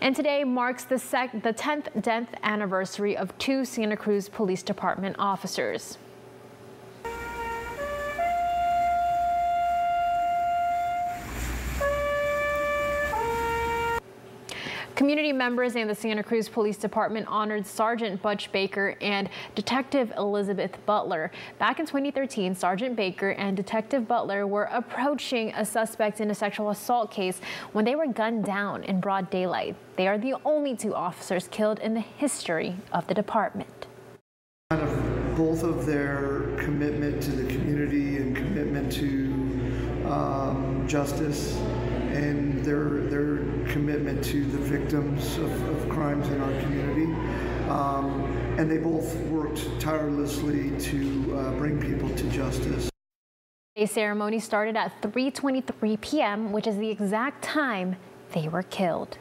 And today marks the, the 10th death anniversary of two Santa Cruz Police Department officers. Community members and the Santa Cruz Police Department honored Sergeant Butch Baker and Detective Elizabeth Butler. Back in 2013, Sergeant Baker and Detective Butler were approaching a suspect in a sexual assault case when they were gunned down in broad daylight. They are the only two officers killed in the history of the department. Of both of their commitment to the community and commitment to um, justice and their their commitment to the victims of, of crimes in our community. Um, and they both worked tirelessly to uh, bring people to justice. A ceremony started at 3:23 p.m., which is the exact time they were killed.